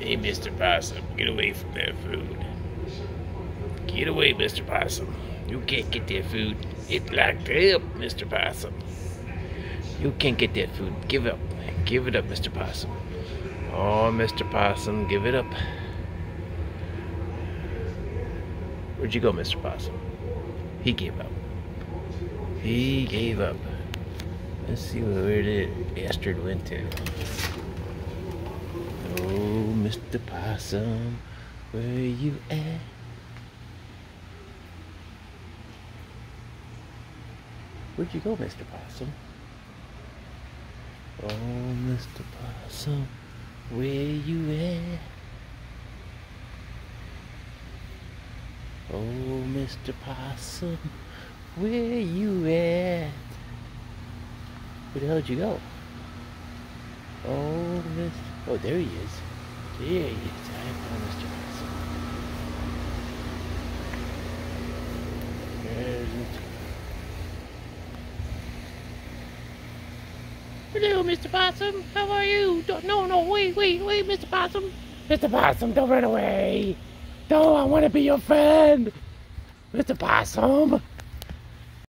Hey, Mr. Possum, get away from that food. Get away, Mr. Possum. You can't get that food. It's locked up, Mr. Possum. You can't get that food. Give it up. Give it up, Mr. Possum. Oh, Mr. Possum, give it up. Where'd you go, Mr. Possum? He gave up. He gave up. Let's see where the bastard went to. Mr. Possum, where you at? Where'd you go, Mr. Possum? Oh, Mr. Possum, where you at? Oh, Mr. Possum, where you at? Where the hell did you go? Oh, Miss. Oh, there he is. I found Mr. Hello, Mr. Possum. How are you? No, no, wait, wait, wait, Mr. Possum. Mr. Possum, don't run away. No, I want to be your friend. Mr. Possum.